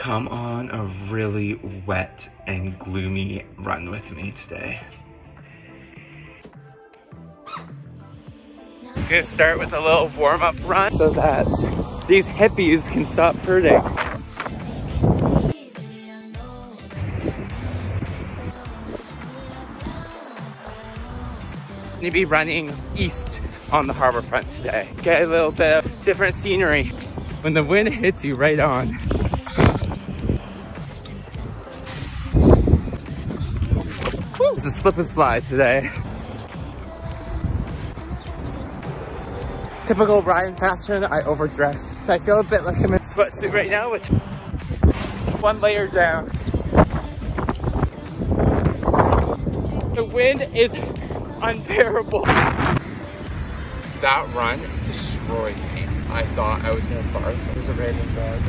come on a really wet and gloomy run with me today. I'm gonna start with a little warm-up run so that these hippies can stop hurting. I'm gonna be running east on the harbor front today. Get a little bit of different scenery when the wind hits you right on. It's a slip and slide today. Typical Ryan fashion, I overdress. So I feel a bit like I'm in a sweatsuit right now with one layer down. The wind is unbearable. That run destroyed me. I thought I was gonna barf. There's a random dog.